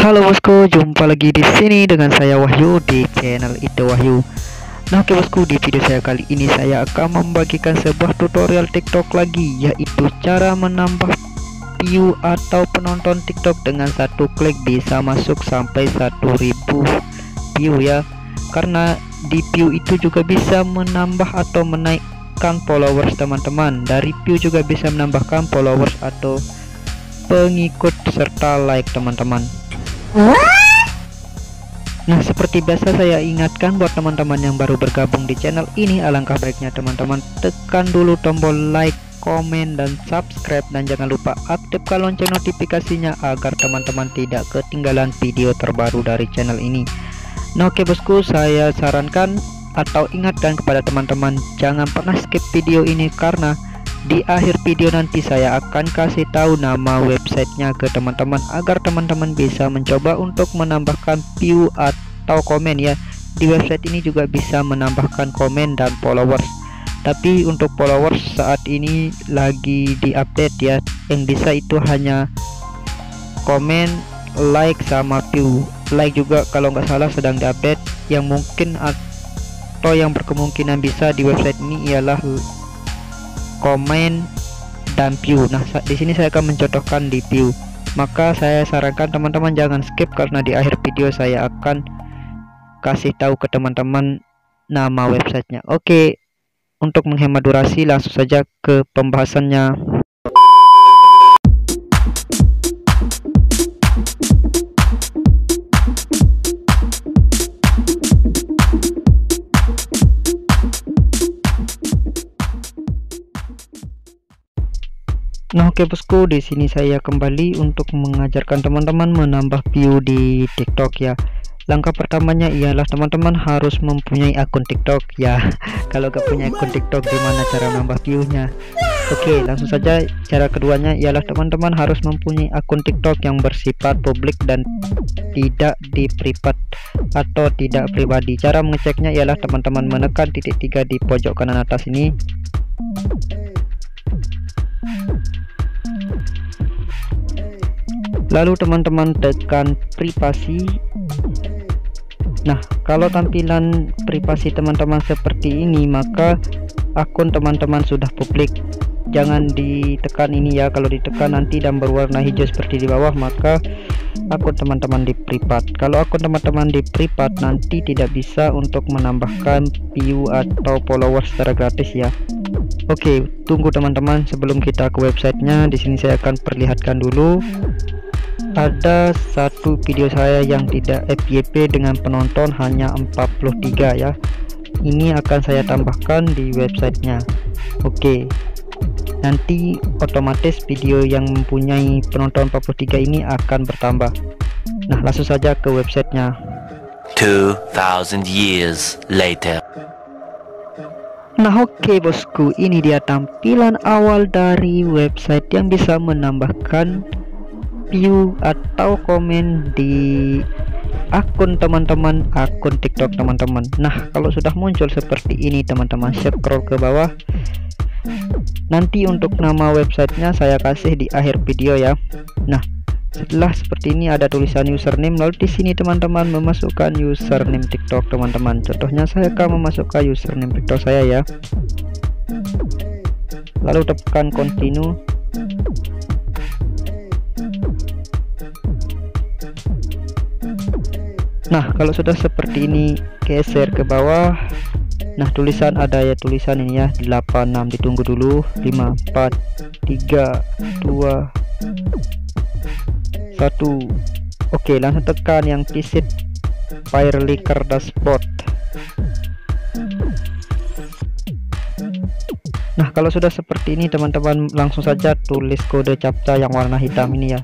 Halo bosku, jumpa lagi di sini dengan saya Wahyu di channel Itu Wahyu. Nah, oke bosku, di video saya kali ini saya akan membagikan sebuah tutorial TikTok lagi, yaitu cara menambah view atau penonton TikTok dengan satu klik bisa masuk sampai 1000 view ya. Karena di view itu juga bisa menambah atau menaikkan followers teman-teman. Dari view juga bisa menambahkan followers atau pengikut serta like teman-teman. Nah seperti biasa saya ingatkan buat teman-teman yang baru bergabung di channel ini alangkah baiknya teman-teman tekan dulu tombol like, komen, dan subscribe dan jangan lupa aktifkan lonceng notifikasinya agar teman-teman tidak ketinggalan video terbaru dari channel ini. Nah oke bosku saya sarankan atau ingatkan kepada teman-teman jangan pernah skip video ini karena di akhir video nanti saya akan kasih tahu nama websitenya ke teman-teman agar teman-teman bisa mencoba untuk menambahkan view atau komen ya. Di website ini juga bisa menambahkan komen dan followers. Tapi untuk followers saat ini lagi diupdate ya. Yang bisa itu hanya komen like sama view. Like juga kalau nggak salah sedang diupdate. Yang mungkin atau yang berkemungkinan bisa di website ini ialah komen dan view. Nah di sini saya akan mencontohkan di view. Maka saya sarankan teman-teman jangan skip karena di akhir video saya akan kasih tahu ke teman-teman nama websitenya. Oke untuk menghemat durasi langsung saja ke pembahasannya Nah oke okay, bosku di sini saya kembali untuk mengajarkan teman-teman menambah view di TikTok ya. Langkah pertamanya ialah teman-teman harus mempunyai akun TikTok ya. Kalau gak punya akun TikTok gimana cara menambah viewnya? Oke okay, langsung saja cara keduanya ialah teman-teman harus mempunyai akun TikTok yang bersifat publik dan tidak di privat atau tidak pribadi. Cara mengeceknya ialah teman-teman menekan titik tiga di pojok kanan atas ini lalu teman-teman tekan privasi. Nah kalau tampilan privasi teman-teman seperti ini maka akun teman-teman sudah publik. Jangan ditekan ini ya kalau ditekan nanti dan berwarna hijau seperti di bawah maka akun teman-teman di privat kalau akun teman-teman di privat nanti tidak bisa untuk menambahkan view atau followers secara gratis ya. Oke tunggu teman-teman sebelum kita ke websitenya. Di sini saya akan perlihatkan dulu ada satu video saya yang tidak FYP dengan penonton hanya 43 ya. Ini akan saya tambahkan di websitenya. Oke. Nanti otomatis video yang mempunyai penonton 43 ini akan bertambah. Nah langsung saja ke websitenya. 2000 years later. Nah oke okay, bosku. Ini dia tampilan awal dari website yang bisa menambahkan view atau komen di akun teman-teman akun TikTok teman-teman. Nah kalau sudah muncul seperti ini teman-teman scroll ke bawah. Nanti untuk nama websitenya saya kasih di akhir video ya. Nah setelah seperti ini ada tulisan username. Lalu di sini teman-teman memasukkan username TikTok teman-teman. Contohnya saya akan memasukkan username TikTok saya ya. Lalu tekan continue nah kalau sudah seperti ini geser ke bawah. Nah tulisan ada ya tulisan ini ya. 86 ditunggu dulu. 5 4 3 2 1 oke langsung tekan yang visit fire licker dashboard. Nah kalau sudah seperti ini teman-teman langsung saja tulis kode captcha yang warna hitam ini ya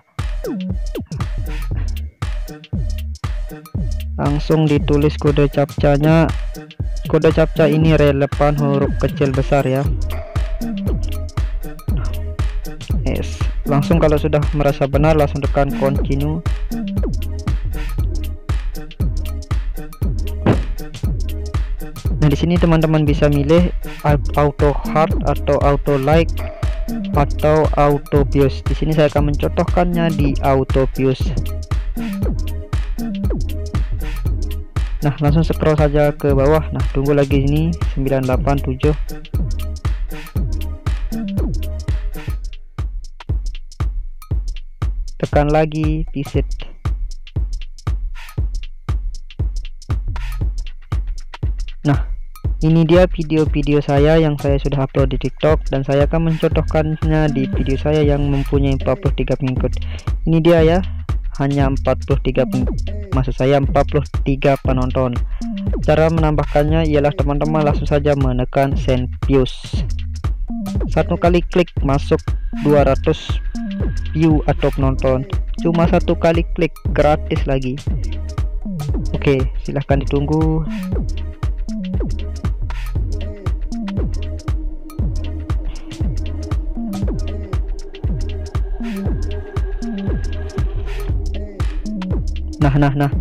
langsung ditulis kode captchanya. Kode captcha ini relevan huruf kecil besar ya. Yes. Langsung kalau sudah merasa benar langsung tekan continue. Nah di sini teman-teman bisa milih auto heart atau auto like atau auto views di sini saya akan mencontohkannya di auto views nah langsung scroll saja ke bawah. Nah tunggu lagi ini. 987 tekan lagi visit. Nah ini dia video-video saya yang saya sudah upload di tiktok dan saya akan mencontohkannya di video saya yang mempunyai 43 pengikut. Ini dia ya hanya 43 maksud saya 43 penonton. Cara menambahkannya ialah teman-teman langsung saja menekan send views. Satu kali klik masuk 200 view atau penonton. Cuma satu kali klik gratis lagi. Oke silahkan ditunggu nah nah.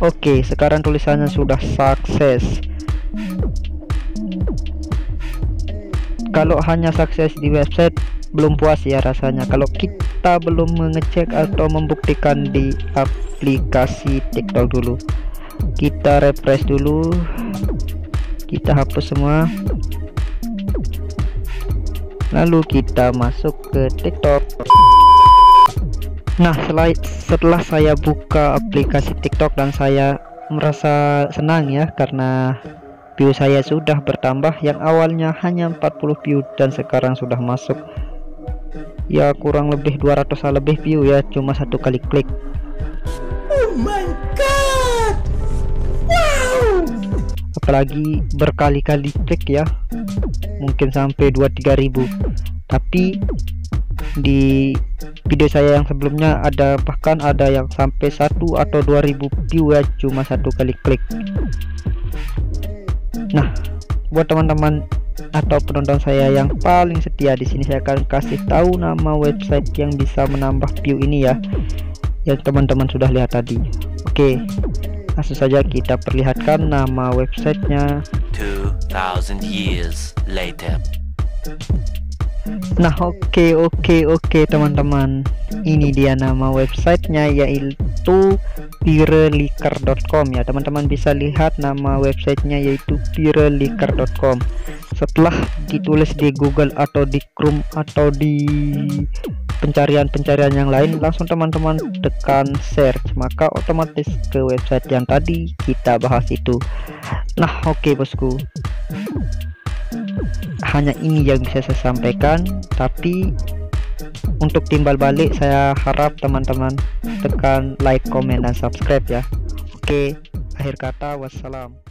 Oke sekarang tulisannya sudah sukses. Kalau hanya sukses di website belum puas ya rasanya. Kalau kita belum mengecek atau membuktikan di aplikasi TikTok dulu. Kita refresh dulu. Kita hapus semua. Lalu kita masuk ke TikTok Nah setelah, setelah saya buka aplikasi TikTok dan saya merasa senang ya karena view saya sudah bertambah. Yang awalnya hanya 40 view dan sekarang sudah masuk. Ya kurang lebih 200 lebih view ya cuma satu kali klik. Oh my god! Wow! Apalagi berkali-kali klik ya. Mungkin sampai 2-3 ribu. Tapi di video saya yang sebelumnya ada bahkan ada yang sampai satu atau 2000 view ya cuma satu kali klik. Nah buat teman-teman atau penonton saya yang paling setia di sini saya akan kasih tahu nama website yang bisa menambah view ini ya yang teman-teman sudah lihat tadi. Oke langsung saja kita perlihatkan nama websitenya. 2000 years later Nah oke okay, oke okay, oke okay, teman-teman. Ini dia nama websitenya yaitu pireliker.com ya teman-teman bisa lihat nama websitenya yaitu pireliker.com Setelah ditulis di Google atau di Chrome atau di pencarian-pencarian yang lain langsung teman-teman tekan search maka otomatis ke website yang tadi kita bahas itu. Nah oke bosku hanya ini yang bisa saya sampaikan tapi untuk timbal balik saya harap teman-teman tekan like comment dan subscribe ya. Oke akhir kata wassalam